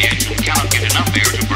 Can't cannot get enough air to